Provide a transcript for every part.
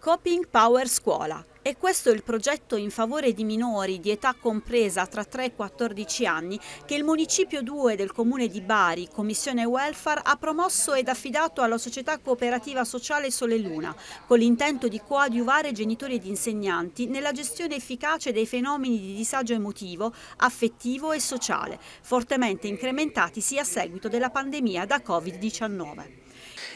Coping Power Scuola. E questo è il progetto in favore di minori di età compresa tra 3 e 14 anni che il Municipio 2 del Comune di Bari, Commissione Welfare, ha promosso ed affidato alla società cooperativa sociale Sole Luna, con l'intento di coadiuvare genitori ed insegnanti nella gestione efficace dei fenomeni di disagio emotivo, affettivo e sociale, fortemente incrementati a seguito della pandemia da Covid-19.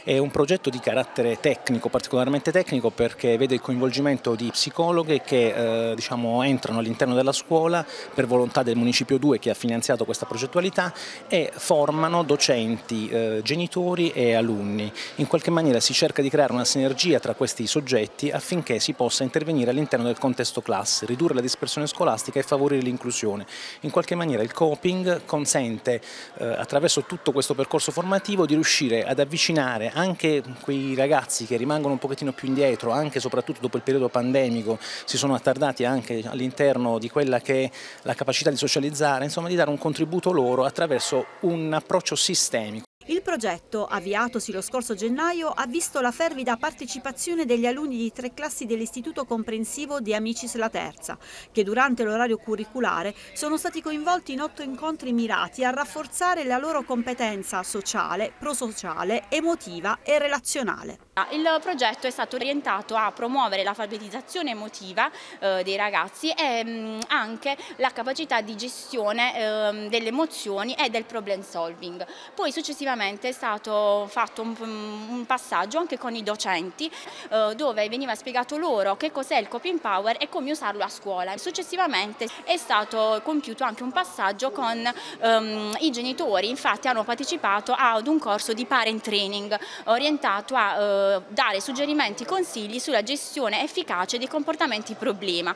È un progetto di carattere tecnico, particolarmente tecnico perché vede il coinvolgimento di psicologhe che eh, diciamo, entrano all'interno della scuola per volontà del Municipio 2 che ha finanziato questa progettualità e formano docenti, eh, genitori e alunni. In qualche maniera si cerca di creare una sinergia tra questi soggetti affinché si possa intervenire all'interno del contesto classe, ridurre la dispersione scolastica e favorire l'inclusione. In qualche maniera il coping consente eh, attraverso tutto questo percorso formativo di riuscire ad avvicinare anche quei ragazzi che rimangono un pochettino più indietro, anche e soprattutto dopo il periodo pandemico, si sono attardati anche all'interno di quella che è la capacità di socializzare, insomma di dare un contributo loro attraverso un approccio sistemico. Progetto, avviatosi lo scorso gennaio, ha visto la fervida partecipazione degli alunni di tre classi dell'Istituto Comprensivo di Amicis La Terza, che durante l'orario curriculare sono stati coinvolti in otto incontri mirati a rafforzare la loro competenza sociale, prosociale, emotiva e relazionale. Il progetto è stato orientato a promuovere l'alfabetizzazione emotiva eh, dei ragazzi e mh, anche la capacità di gestione eh, delle emozioni e del problem solving. Poi successivamente successivamente è stato fatto un, un passaggio anche con i docenti eh, dove veniva spiegato loro che cos'è il coping power e come usarlo a scuola. Successivamente è stato compiuto anche un passaggio con ehm, i genitori, infatti hanno partecipato ad un corso di parent training orientato a eh, dare suggerimenti e consigli sulla gestione efficace dei comportamenti problema.